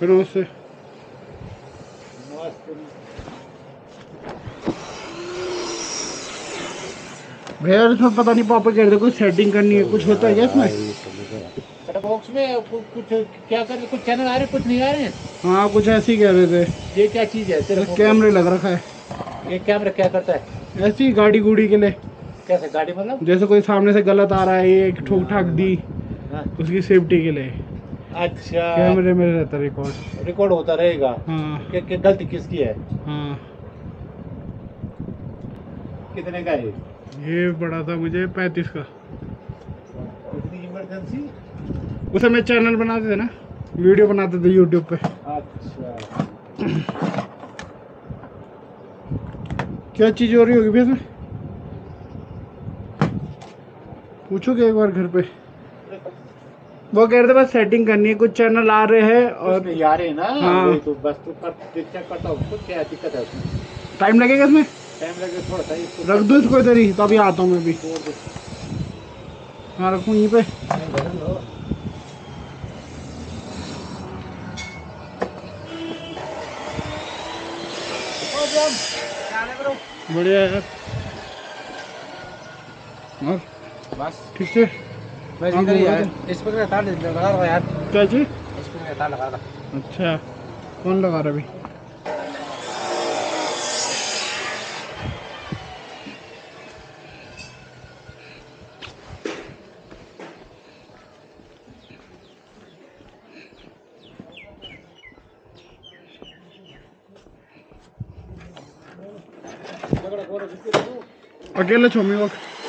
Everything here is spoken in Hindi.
फिर उससे मस्त भैया इसमें पता नहीं पापा कह रहे थे कुछ सेटिंग करनी है कुछ होता है क्या इसमें? बॉक्स में कुछ क्या कर रहे कुछ चैनल आ रहे कुछ नहीं आ रहे? हैं हाँ कुछ ऐसे ही कह रहे थे। ये क्या चीज़ है? तेरे कैमरे लग रखा है। ये कैमरा क्या करता है? ऐसी गाड़ी गुड़ी के लिए। कैसे गाड़ी मतलब? जैसे कोई सामने से गलत आ रहा है ये एक ठोक ठाक दी हाँ, उसकी सेफ्टी के लिए। अच्छा। कैमरे में रहता रिकॉर्ड रिकॉर्ड होता रहेगा। हाँ। कि, कि गलती किसकी है? हाँ। कितने का है? ये पड़ा था मुझे पैंतीस का। इतनी इमरजेंसी उसे मैं चैनल बनाते थे ना? वीडियो बनाते थे यूट्यूब पे। अच्छा। क्या चीज़ हो रही होगी भैया पूछोगे एक बार घर पे? वो कह रहे थे बस सेटिंग करनी है कुछ चैनल आ रहे हैं और और यार है ना हाँ। तो बस तू कर चेक करता हूँ उसको क्या दिक्कत है उसमें? टाइम लगेगा इसमें? टाइम लगे थोड़ा सा इसको रख दो इसको इधर ही तो अभी आता हूँ मैं भी। हाँ रखूँ यहीं पे। रहा हूँ? बढ़िया यार। और बस। ठीक से? बस हाँ, इधर ही बोलो यार स्पीकर का तार लगा रहा यार। क्या चीज़ स्पीकर का तार लगा रहा अच्छा। कौन लगा रहा अभी? अकेले छोमी वक्त।